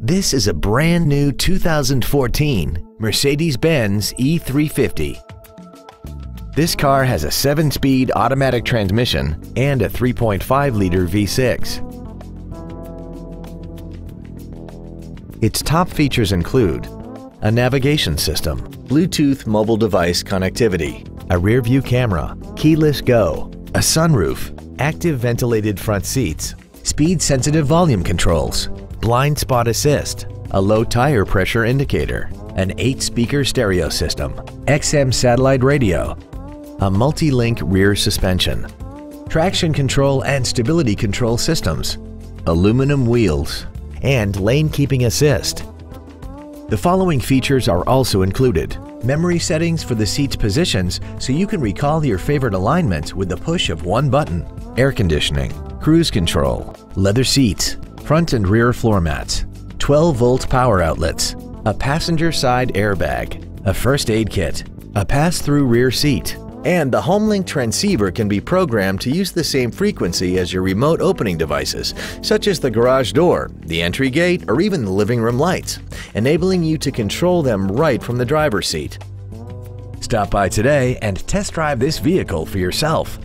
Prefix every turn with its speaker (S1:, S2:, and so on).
S1: This is a brand new 2014 Mercedes-Benz E350. This car has a 7-speed automatic transmission and a 3.5-liter V6. Its top features include a navigation system, Bluetooth mobile device connectivity, a rear view camera, keyless go, a sunroof, active ventilated front seats, speed sensitive volume controls, blind spot assist, a low tire pressure indicator, an 8-speaker stereo system, XM satellite radio, a multi-link rear suspension, traction control and stability control systems, aluminum wheels, and lane keeping assist. The following features are also included. Memory settings for the seat's positions so you can recall your favorite alignments with the push of one button. Air conditioning, cruise control, leather seats, front and rear floor mats, 12 volt power outlets, a passenger side airbag, a first aid kit, a pass-through rear seat, and the HomeLink transceiver can be programmed to use the same frequency as your remote opening devices, such as the garage door, the entry gate, or even the living room lights, enabling you to control them right from the driver's seat. Stop by today and test drive this vehicle for yourself.